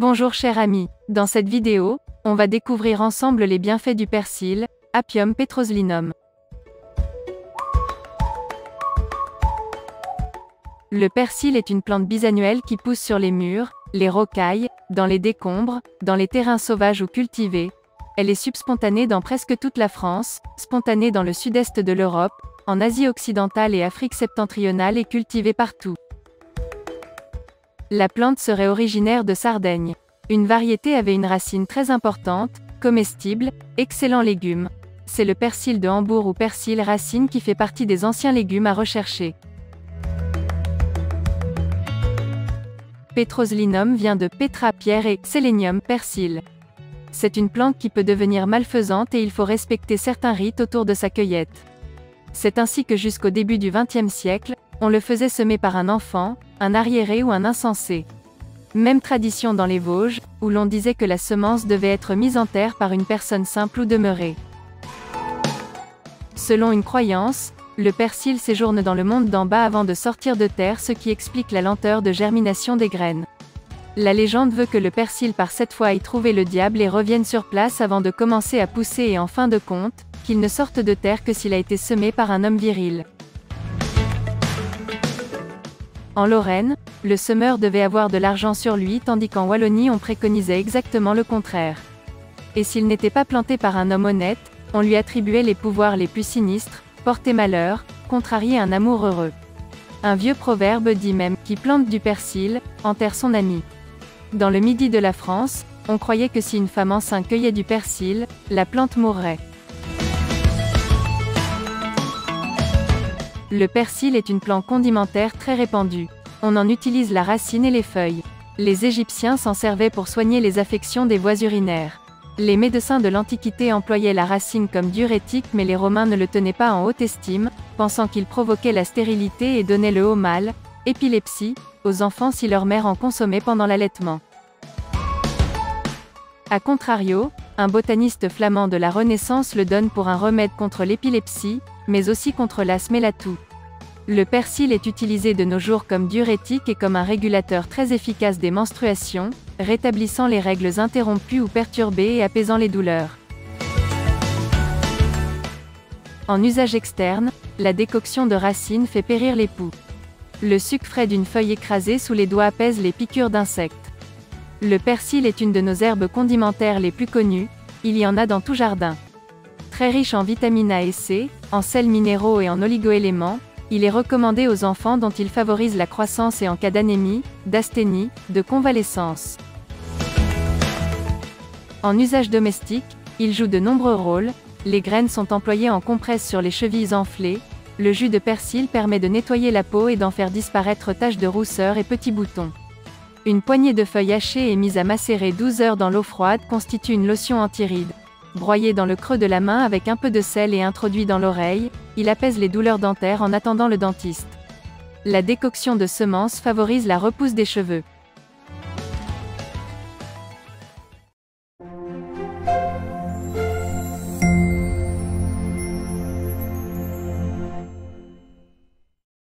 Bonjour chers amis, dans cette vidéo, on va découvrir ensemble les bienfaits du persil, Apium petroslinum. Le persil est une plante bisannuelle qui pousse sur les murs, les rocailles, dans les décombres, dans les terrains sauvages ou cultivés. Elle est subspontanée dans presque toute la France, spontanée dans le sud-est de l'Europe, en Asie occidentale et Afrique septentrionale et cultivée partout. La plante serait originaire de Sardaigne. Une variété avait une racine très importante, comestible, excellent légume. C'est le persil de Hambourg ou persil racine qui fait partie des anciens légumes à rechercher. Petroslinum vient de Petra pierre et Selenium persil. C'est une plante qui peut devenir malfaisante et il faut respecter certains rites autour de sa cueillette. C'est ainsi que jusqu'au début du XXe siècle, on le faisait semer par un enfant, un arriéré ou un insensé. Même tradition dans les Vosges, où l'on disait que la semence devait être mise en terre par une personne simple ou demeurée. Selon une croyance, le persil séjourne dans le monde d'en bas avant de sortir de terre ce qui explique la lenteur de germination des graines. La légende veut que le persil par cette fois aille trouver le diable et revienne sur place avant de commencer à pousser et en fin de compte, qu'il ne sorte de terre que s'il a été semé par un homme viril. En Lorraine, le semeur devait avoir de l'argent sur lui tandis qu'en Wallonie on préconisait exactement le contraire. Et s'il n'était pas planté par un homme honnête, on lui attribuait les pouvoirs les plus sinistres, porter malheur, contrarier un amour heureux. Un vieux proverbe dit même qui plante du persil, enterre son ami. Dans le midi de la France, on croyait que si une femme enceinte cueillait du persil, la plante mourrait. Le persil est une plante condimentaire très répandue. On en utilise la racine et les feuilles. Les Égyptiens s'en servaient pour soigner les affections des voies urinaires. Les médecins de l'Antiquité employaient la racine comme diurétique mais les Romains ne le tenaient pas en haute estime, pensant qu'il provoquait la stérilité et donnait le haut mal, épilepsie, aux enfants si leur mère en consommait pendant l'allaitement. A contrario, un botaniste flamand de la Renaissance le donne pour un remède contre l'épilepsie, mais aussi contre l'asthme et la toux. Le persil est utilisé de nos jours comme diurétique et comme un régulateur très efficace des menstruations, rétablissant les règles interrompues ou perturbées et apaisant les douleurs. En usage externe, la décoction de racines fait périr les poux. Le sucre frais d'une feuille écrasée sous les doigts apaise les piqûres d'insectes. Le persil est une de nos herbes condimentaires les plus connues, il y en a dans tout jardin. Très riche en vitamine A et C, en sels minéraux et en oligoéléments, il est recommandé aux enfants dont il favorise la croissance et en cas d'anémie, d'asthénie, de convalescence. En usage domestique, il joue de nombreux rôles, les graines sont employées en compresse sur les chevilles enflées, le jus de persil permet de nettoyer la peau et d'en faire disparaître taches de rousseur et petits boutons. Une poignée de feuilles hachées et mise à macérer 12 heures dans l'eau froide constitue une lotion anti-rides. Broyé dans le creux de la main avec un peu de sel et introduit dans l'oreille, il apaise les douleurs dentaires en attendant le dentiste. La décoction de semences favorise la repousse des cheveux.